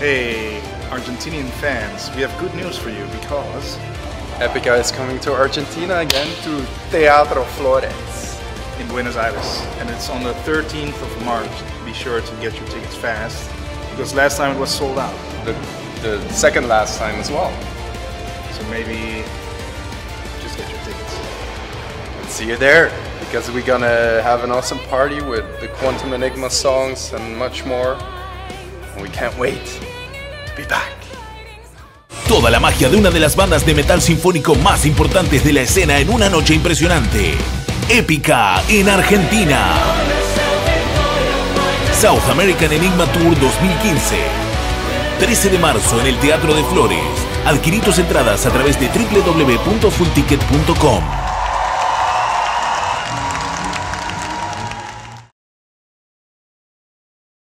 Hey, Argentinian fans, we have good news for you because Epica is coming to Argentina again to Teatro Flores. in Buenos Aires, and it's on the 13th of March. Be sure to get your tickets fast because last time it was sold out. The, the second last time as well. So maybe just get your tickets. And see you there because we're gonna have an awesome party with the Quantum Enigma songs and much more. We can't wait be back. Toda la magia de una de las bandas de metal sinfónico más importantes de la escena en una noche impresionante. Épica en Argentina. South American Enigma Tour 2015. 13 de marzo en el Teatro de Flores. Adquirí tus entradas a través de www.fullticket.com.